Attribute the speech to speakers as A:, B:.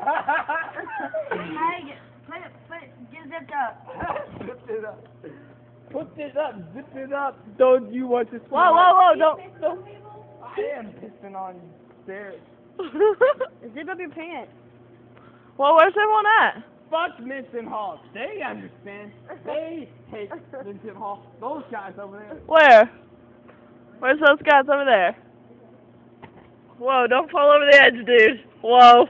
A: Hey, put it, put it, get zipped up.
B: Zip it up. Put it up. Zip it up. Don't you want to smell
C: Whoa, whoa, whoa! Don't, don't.
B: I am pissing on you. Stairs.
C: Zip up your pants. Well, where's everyone at?
B: Fuck Minton Hall. They understand. They hate Minton Hall. Those guys over there.
C: Where? Where's those guys over there? Whoa, don't fall over the edge, dude. Whoa.